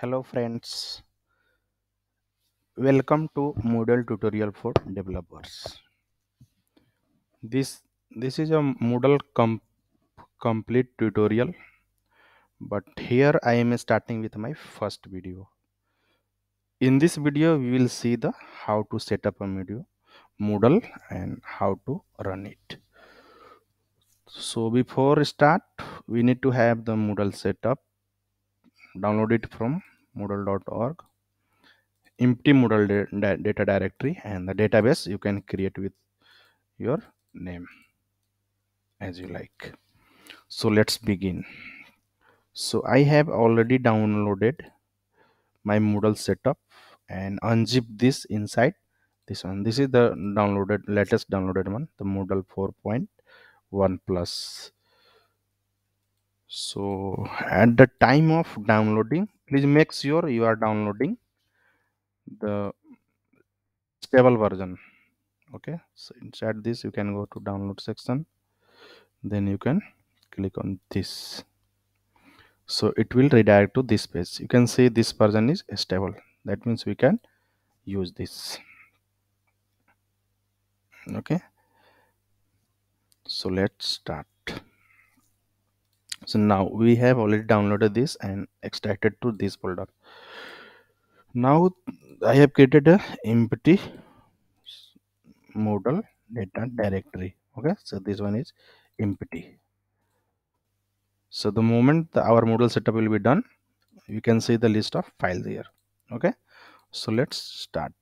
Hello friends, welcome to Moodle tutorial for developers. This this is a Moodle com complete tutorial, but here I am starting with my first video. In this video, we will see the how to set up a video Moodle and how to run it. So before start, we need to have the Moodle setup. Download it from moodle.org empty Moodle data directory and the database you can create with your name as you like. So let's begin. So I have already downloaded my Moodle setup and unzip this inside this one. This is the downloaded latest downloaded one the Moodle 4.1 plus so at the time of downloading please make sure you are downloading the stable version. Okay so inside this. You can go to download section. Then you can click on this. So it will redirect to this page. You can see this version is stable. That means we can use this. Okay. So let's start so now we have already downloaded this and extracted to this folder now i have created a empty Moodle data directory. Okay so this one is empty. So the moment the, our Moodle setup will be done you can see the list of files here. Okay so let's start.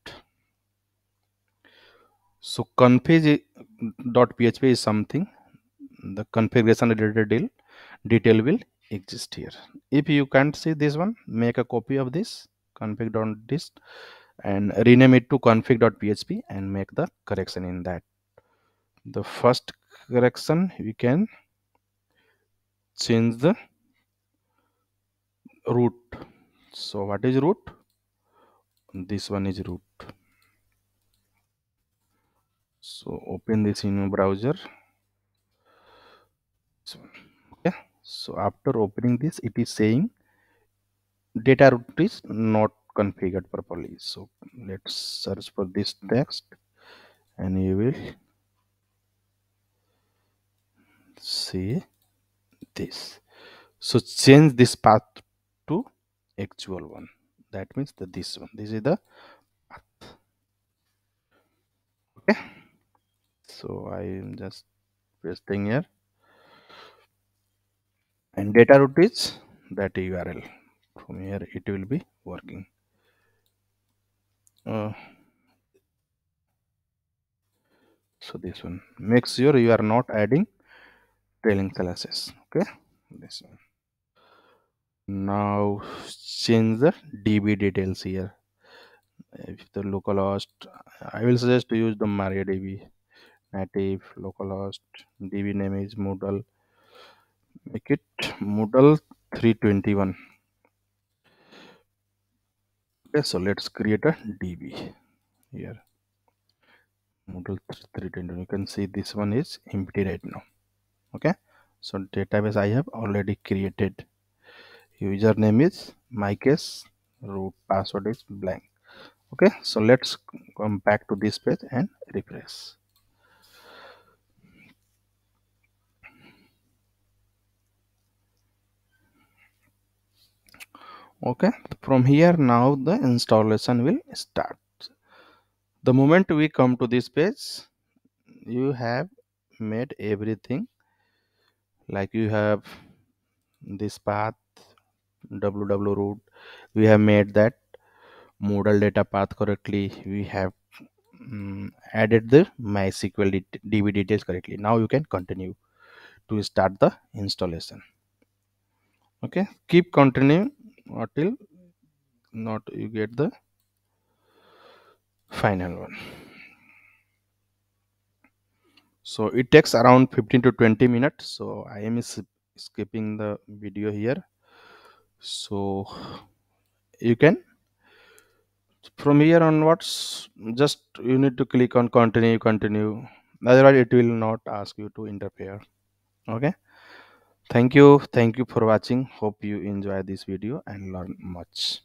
So config.php is something the configuration related deal detail will exist here. If you can't see this one make a copy of this config.dist and rename it to config.php and make the correction in that. The first correction we can change the root. So what is root? This one is root. So open this in your browser okay so after opening this it is saying data root is not configured properly. So let's search for this text. And you will see this. So change this path to actual one. That means the this one this is the path. Okay. So i am just pasting here and data root is that url from here it will be working. Uh, so this one. Make sure you are not adding trailing classes. Okay? This one. Now change the db details here. If the localhost i will suggest to use the mariadb native localhost db name is moodle make it moodle 321 okay so let's create a db here. Moodle 321 you can see this one is empty right now. Okay so database i have already created. Username is my case root password is blank. Okay so let's come back to this page and refresh okay from here now the installation will start. The moment we come to this page you have made everything. Like you have this path www root we have made that Moodle data path correctly. We have um, added the mysql db details correctly. Now you can continue to start the installation. Okay keep continuing until not you get the final one. So it takes around 15 to 20 minutes. So i am skipping the video here. So you can from here onwards just you need to click on continue continue. Otherwise it will not ask you to interfere. Okay thank you. Thank you for watching. Hope you enjoy this video and learn much